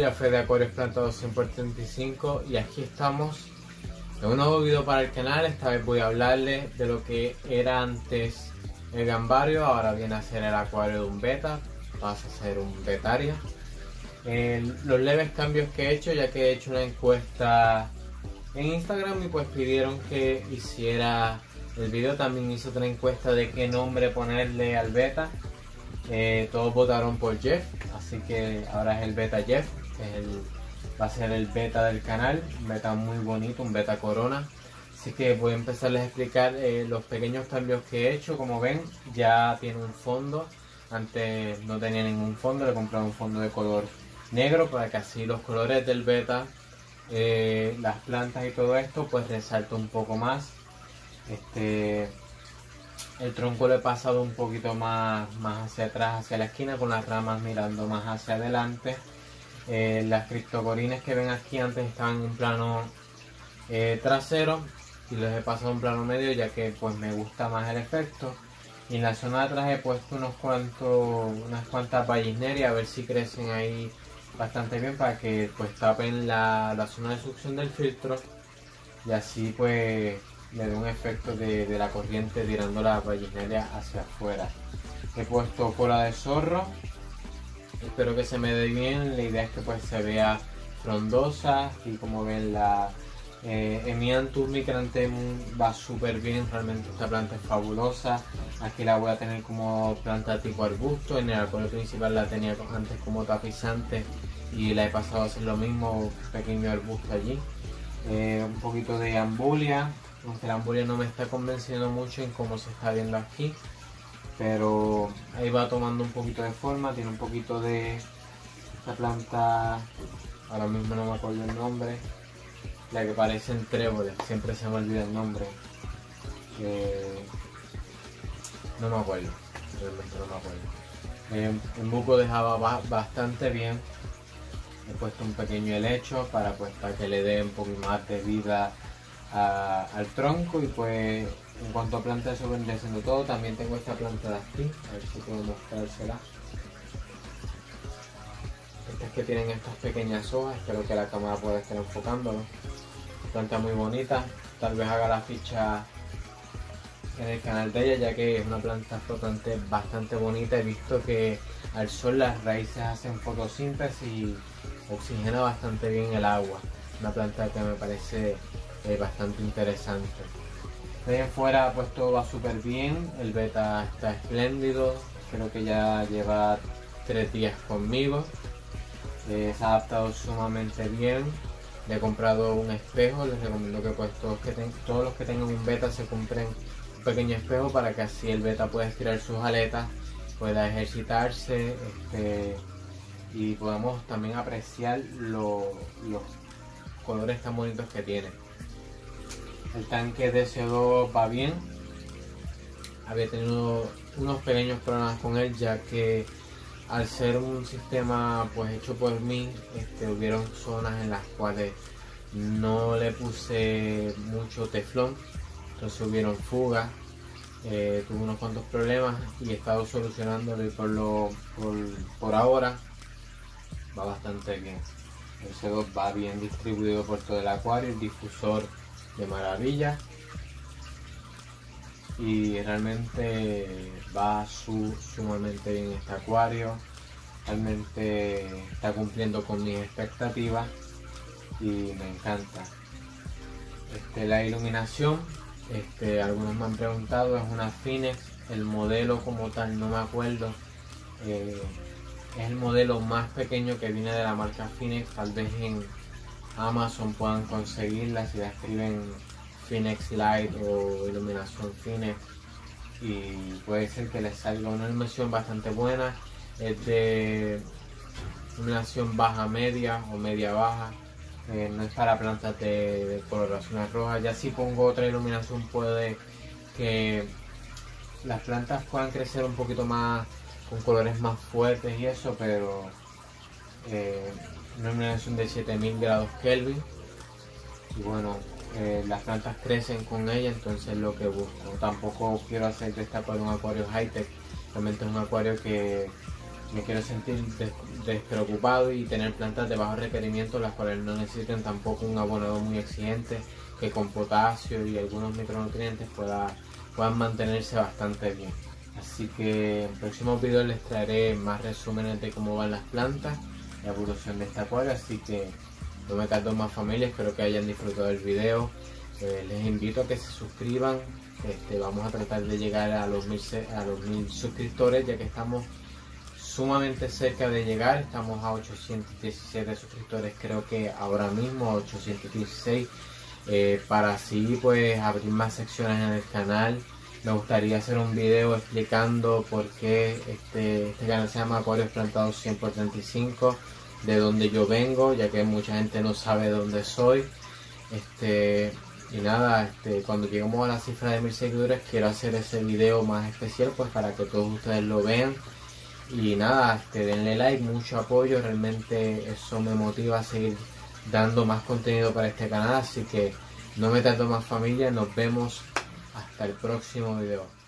Soy Alfred de Acuarios Plantados 100 por 35 y aquí estamos en un nuevo video para el canal. Esta vez voy a hablarles de lo que era antes el gambario, ahora viene a ser el acuario de un beta, pasa a ser un betaria. los leves cambios que he hecho, ya que he hecho una encuesta en Instagram y pues pidieron que hiciera el video, también hice otra encuesta de qué nombre ponerle al beta. Eh, todos votaron por Jeff, así que ahora es el beta Jeff, va a ser el beta del canal, un beta muy bonito, un beta corona. Así que voy a empezarles a explicar eh, los pequeños cambios que he hecho. Como ven, ya tiene un fondo. Antes no tenía ningún fondo, le compré un fondo de color negro para que así los colores del beta, eh, las plantas y todo esto, pues resalte un poco más. Este, el tronco le he pasado un poquito más, más hacia atrás, hacia la esquina, con las ramas mirando más hacia adelante. Eh, las criptocorines que ven aquí antes estaban en un plano eh, trasero y les he pasado un plano medio ya que pues me gusta más el efecto. Y en la zona de atrás he puesto unos cuantos, unas cuantas vallisnerias a ver si crecen ahí bastante bien para que pues tapen la, la zona de succión del filtro y así pues le da un efecto de, la corriente tirando la vallisneria hacia afuera. He puesto cola de zorro, espero que se me dé bien, la idea es que pues se vea frondosa y como ven la eh, Emianthus va súper bien, realmente esta planta es fabulosa. Aquí la voy a tener como planta tipo arbusto, en el árbol principal la tenía antes como tapizante y la he pasado a hacer lo mismo, pequeño arbusto allí. Eh, un poquito de ambulia, aunque la ambulia no me está convenciendo mucho en cómo se está viendo aquí, pero ahí va tomando un poquito de forma, tiene un poquito de esta planta, ahora mismo no me acuerdo el nombre, la que parece en tréboles, siempre se me olvida el nombre, no me acuerdo, realmente no me acuerdo. Eh, el buco dejaba bastante bien, he puesto un pequeño helecho para, pues, para que le dé un poco más de vida al tronco y pues en cuanto a planta eso vendría siendo todo. También tengo esta planta de aquí, a ver si puedo mostrársela. Estas que tienen estas pequeñas hojas, espero que la cámara pueda estar enfocándolo. Planta muy bonita, tal vez haga la ficha en el canal de ella ya que es una planta flotante bastante bonita. He visto que al sol las raíces hacen fotosíntesis y oxigena bastante bien el agua. Una planta que me parece es bastante interesante. De fuera pues todo va súper bien, el beta está espléndido, creo que ya lleva tres días conmigo, eh, se ha adaptado sumamente bien, le he comprado un espejo, les recomiendo que pues todos, que todos los que tengan un beta se compren un pequeño espejo para que así el beta pueda estirar sus aletas, pueda ejercitarse este, y podamos también apreciar los colores tan bonitos que tiene. El tanque de CO2 va bien. Había tenido unos pequeños problemas con él ya que al ser un sistema pues hecho por mí, este, hubieron zonas en las cuales no le puse mucho teflón, entonces hubieron fugas, eh, tuve unos cuantos problemas y he estado solucionándolo y por, lo, por, por ahora va bastante bien. El CO2 va bien distribuido por todo el acuario, el difusor de maravilla. Y realmente va sumamente bien este acuario. Realmente está cumpliendo con mis expectativas y me encanta. Este, la iluminación este, algunos me han preguntado es una Finex el modelo como tal no me acuerdo. Eh, es el modelo más pequeño que viene de la marca Finex tal vez en Amazon puedan conseguirla si la escriben Finex Light o iluminación Finex y puede ser que les salga una iluminación bastante buena. Es de iluminación baja media o media baja eh, no es para plantas de, coloraciones rojas. Ya si pongo otra iluminación puede que las plantas puedan crecer un poquito más con colores más fuertes y eso pero eh, una iluminación de 7000 grados Kelvin. Y bueno eh, las plantas crecen con ella entonces lo que busco. Tampoco quiero hacer de este acuario un acuario high tech realmente es un acuario que me quiero sentir despreocupado y tener plantas de bajo requerimiento, las cuales no necesiten tampoco un abonado muy exigente, que con potasio y algunos micronutrientes pueda, puedan mantenerse bastante bien. Así que en próximos vídeos les traeré más resúmenes de cómo van las plantas, la evolución de esta acuario, así que no me tardo más familia, espero que hayan disfrutado del video. Eh, les invito a que se suscriban, este, vamos a tratar de llegar a los mil, a los mil suscriptores ya que estamos sumamente cerca de llegar, estamos a 817 suscriptores creo que ahora mismo, 816 eh, para así pues abrir más secciones en el canal me gustaría hacer un video explicando por qué este, este canal se llama Acuarios Plantados 100 por 35 de donde yo vengo ya que mucha gente no sabe dónde soy. Este y nada este, cuando lleguemos a la cifra de mil seguidores quiero hacer ese video más especial pues para que todos ustedes lo vean. Y nada, este, denle like, mucho apoyo, realmente eso me motiva a seguir dando más contenido para este canal, así que no me tardo más familia, nos vemos hasta el próximo video.